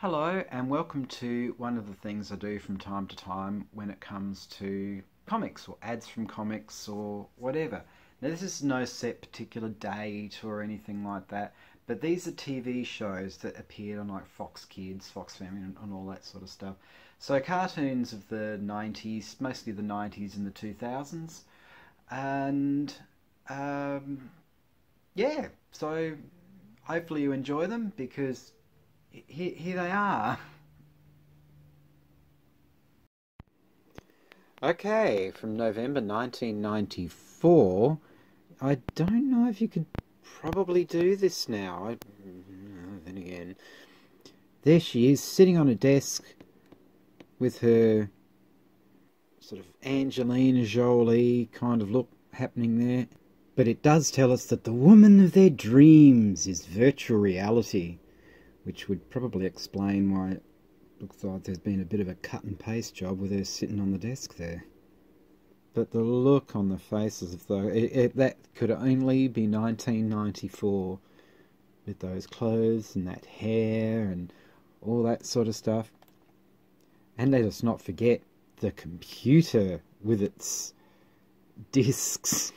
Hello, and welcome to one of the things I do from time to time when it comes to comics or ads from comics or whatever. Now, this is no set particular date or anything like that, but these are TV shows that appeared on like Fox Kids, Fox Family, and, and all that sort of stuff. So, cartoons of the 90s, mostly the 90s and the 2000s, and um, yeah, so hopefully you enjoy them because here, here they are. Okay, from November 1994. I don't know if you could probably do this now. I, then again, there she is, sitting on a desk with her sort of Angelina Jolie kind of look happening there. But it does tell us that the woman of their dreams is virtual reality which would probably explain why it looks like there's been a bit of a cut and paste job with her sitting on the desk there. But the look on the faces of those, it, it, that could only be 1994 with those clothes and that hair and all that sort of stuff. And let us not forget the computer with its discs.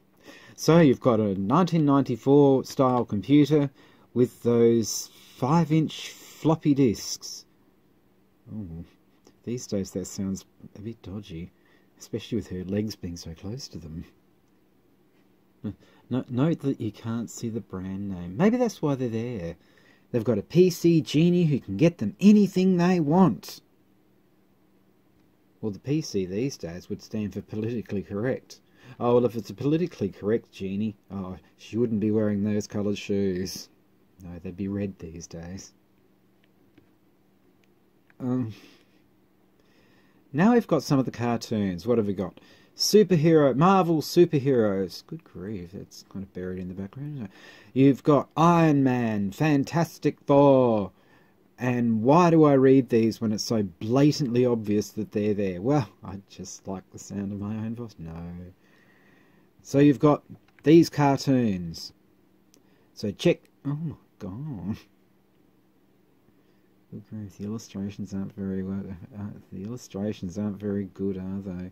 so you've got a 1994 style computer with those five inch floppy disks. Oh, these days that sounds a bit dodgy, especially with her legs being so close to them. No, note that you can't see the brand name. Maybe that's why they're there. They've got a PC genie who can get them anything they want. Well, the PC these days would stand for politically correct. Oh, well, if it's a politically correct genie, oh, she wouldn't be wearing those coloured shoes. No, they'd be red these days. Um, now we've got some of the cartoons. What have we got? Superhero, Marvel superheroes. Good grief, that's kind of buried in the background. You've got Iron Man, Fantastic Four. And why do I read these when it's so blatantly obvious that they're there? Well, I just like the sound of my own voice. No. So you've got these cartoons. So check. Oh god. The illustrations aren't very well. Uh, the illustrations aren't very good, are they?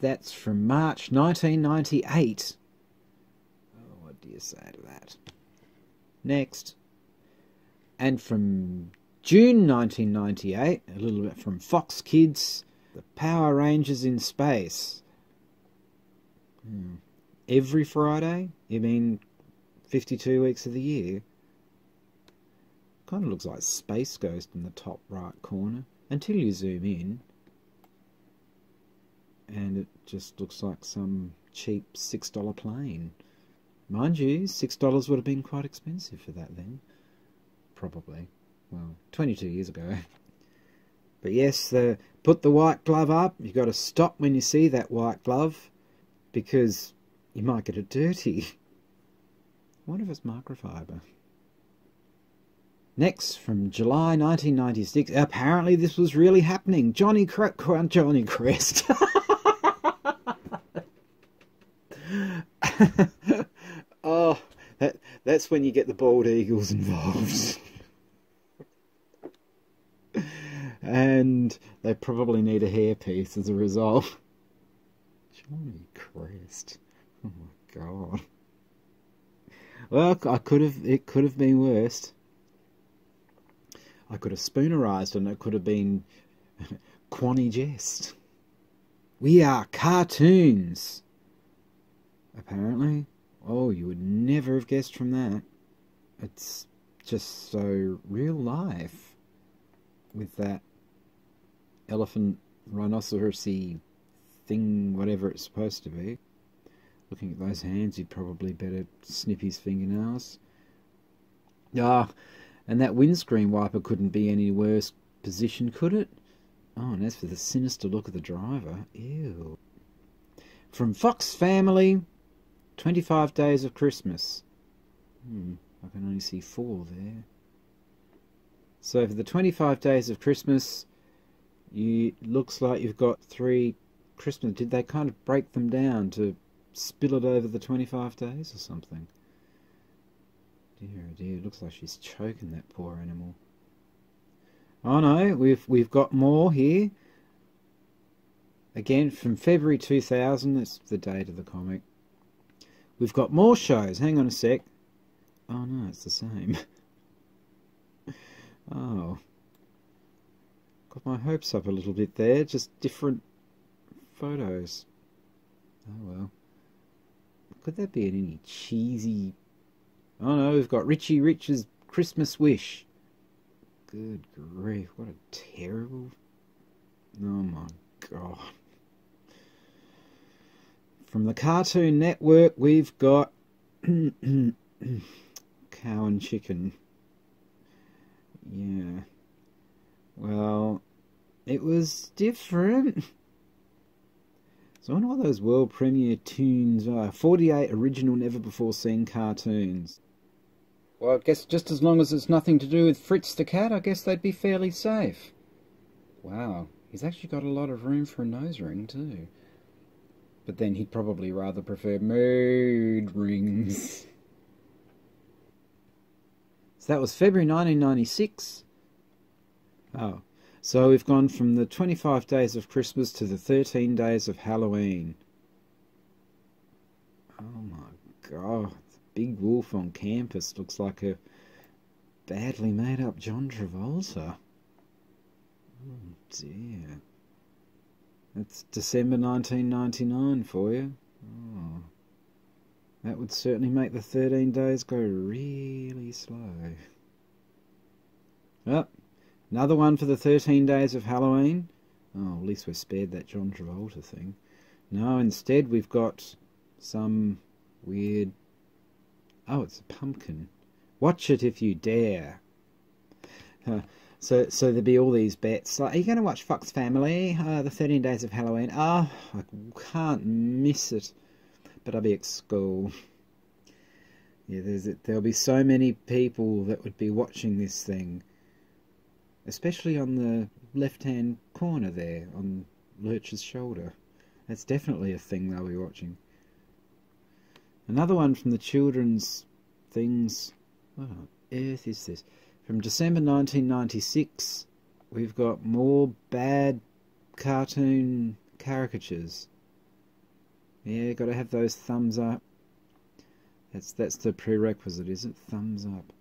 That's from March 1998. Oh, what do you say to that? Next. And from June 1998, a little bit from Fox Kids, The Power Rangers in Space. Hmm. Every Friday? You mean 52 weeks of the year. Kind of looks like Space Ghost in the top right corner until you zoom in. And it just looks like some cheap $6 plane. Mind you, $6 would have been quite expensive for that then. Probably. Well, 22 years ago. But yes, the, put the white glove up. You've got to stop when you see that white glove because you might get it dirty. What if it's microfiber? Next, from July 1996, apparently this was really happening. Johnny Cre Johnny Crest. oh, that, that's when you get the bald eagles involved. and they probably need a hairpiece as a result. Johnny Crest. Oh my god. Well, I could have. It could have been worse. I could have spoonerized, and it could have been Quanny Jest. We are cartoons. Apparently. Oh, you would never have guessed from that. It's just so real life with that elephant rhinocerosy thing, whatever it's supposed to be. Looking at those hands, you'd probably better snip his fingernails. Ah, and that windscreen wiper couldn't be any worse position, could it? Oh, and as for the sinister look of the driver, ew. From Fox Family, 25 Days of Christmas. Hmm, I can only see four there. So for the 25 Days of Christmas, you looks like you've got three Christmas. Did they kind of break them down to spill it over the 25 days or something. Dear, oh dear, looks like she's choking that poor animal. Oh no, we've we've got more here. Again, from February 2000, that's the date of the comic. We've got more shows. Hang on a sec. Oh no, it's the same. oh. Got my hopes up a little bit there. Just different photos. Oh well. Could that be any cheesy... Oh no, we've got Richie Rich's Christmas Wish. Good grief, what a terrible... Oh my god. From the Cartoon Network, we've got cow and chicken. Yeah. Well, it was different. So I wonder what those world premiere tunes are. 48 original never before seen cartoons. Well, I guess just as long as it's nothing to do with Fritz the cat, I guess they'd be fairly safe. Wow, he's actually got a lot of room for a nose ring too. But then he'd probably rather prefer maid rings. so that was February 1996. Oh, so we've gone from the 25 days of Christmas to the 13 days of Halloween. Oh my god, the big wolf on campus looks like a badly made up John Travolta. Oh dear. That's December 1999 for you. Oh. That would certainly make the 13 days go really slow. Oh, another one for the 13 days of Halloween. Oh, at least we're spared that John Travolta thing. No, instead we've got some weird... Oh, it's a pumpkin. Watch it if you dare. So, so there'd be all these bets. Like, are you going to watch Fox Family, uh, the 13 Days of Halloween? Oh, I can't miss it. But I'll be at school. Yeah, there'll be so many people that would be watching this thing, especially on the left-hand corner there, on Lurch's shoulder. That's definitely a thing they'll be watching. Another one from the children's things. What on earth is this? From December 1996, we've got more bad cartoon caricatures. Yeah, got to have those thumbs up. That's that's the prerequisite, is it? Thumbs up.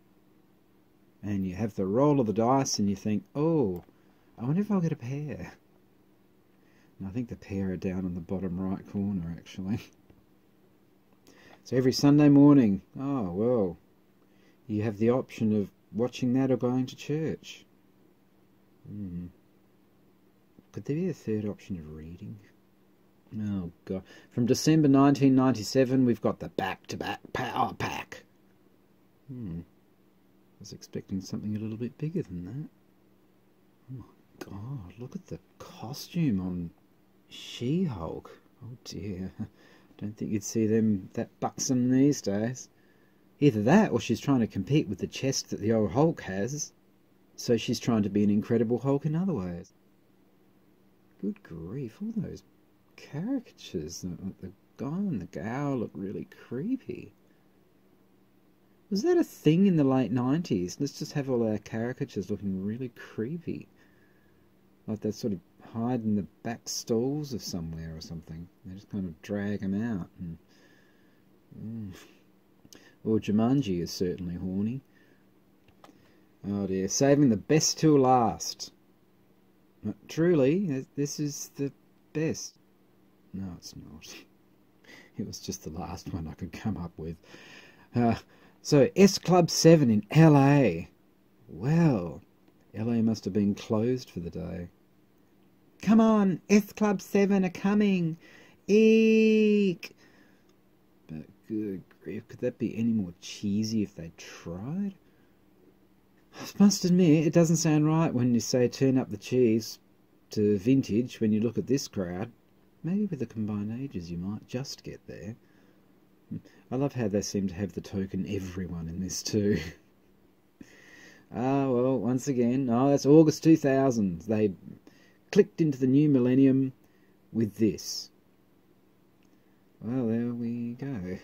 And you have the roll of the dice, and you think, oh, I wonder if I'll get a pair. And I think the pair are down in the bottom right corner, actually. So every Sunday morning, oh well, you have the option of watching that or going to church. Hmm. Could there be a third option of reading? Oh, God. From December 1997, we've got the back to back power pack. Hmm. Was expecting something a little bit bigger than that. Oh, my God. Look at the costume on She Hulk. Oh, dear. I Don't think you'd see them that buxom these days. Either that, or she's trying to compete with the chest that the old Hulk has. So she's trying to be an incredible Hulk in other ways. Good grief, all those caricatures. The guy and the gal look really creepy. Was that a thing in the late 90s? Let's just have all our caricatures looking really creepy. Like they sort of hide in the back stalls of somewhere or something. They just kind of drag them out. And, mm. Well, Jumanji is certainly horny. Oh dear, saving the best till last. Truly, this is the best. No, it's not. It was just the last one I could come up with. Uh, so, S Club 7 in LA. Well, LA must have been closed for the day. Come on, S Club 7 are coming. Eek! But good grief, could that be any more cheesy if they tried? I must admit, it doesn't sound right when you say turn up the cheese to vintage when you look at this crowd. Maybe with the combined ages you might just get there. I love how they seem to have the token everyone in this too. ah, well, once again, oh, that's August 2000. They clicked into the new millennium with this. Well, there we go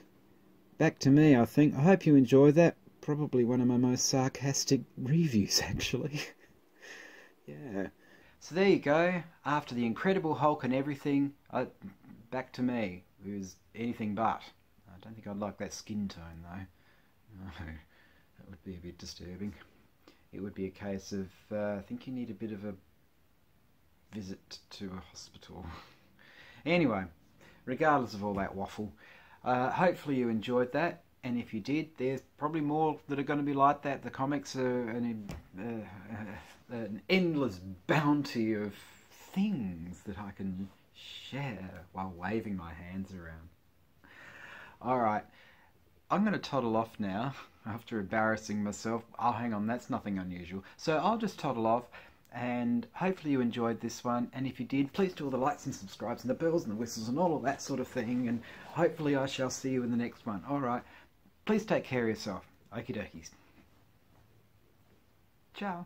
back to me, I think. I hope you enjoyed that. probably one of my most sarcastic reviews, actually. yeah. So there you go. After the Incredible Hulk and everything, I, back to me, who's anything but. I don't think I'd like that skin tone, though. No, that would be a bit disturbing. It would be a case of, uh, I think you need a bit of a visit to a hospital. anyway, regardless of all that waffle, uh, hopefully you enjoyed that. And if you did, there's probably more that are going to be like that. The comics are an, uh, an endless bounty of things that I can share while waving my hands around. Alright, I'm going to toddle off now after embarrassing myself. Oh, hang on, that's nothing unusual. So I'll just toddle off and hopefully you enjoyed this one. And if you did please do all the likes and subscribes and the bells and the whistles and all of that sort of thing and hopefully I shall see you in the next one. Alright please take care of yourself. Okie dokies. Ciao